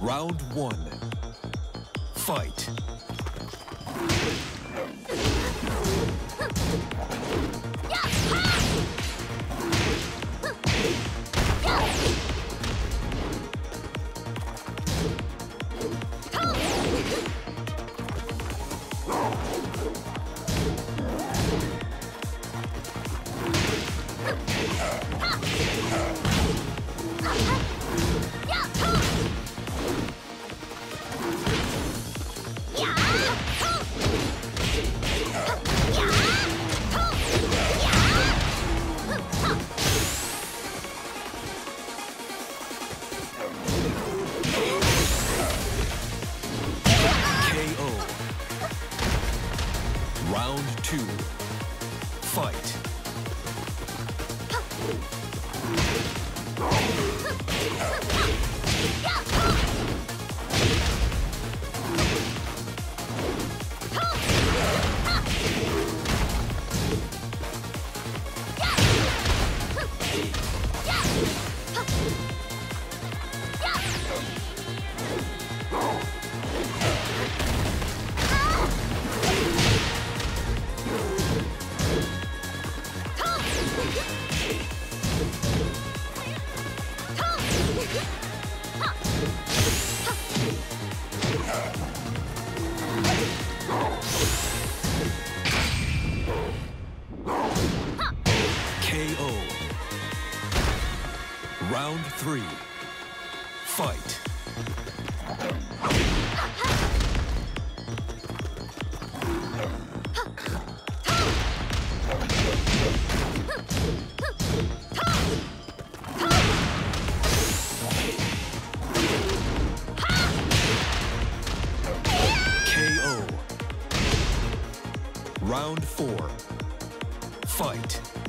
Round one. Fight. Round two. Fight. KO. Round three. Fight. Round four. Fight.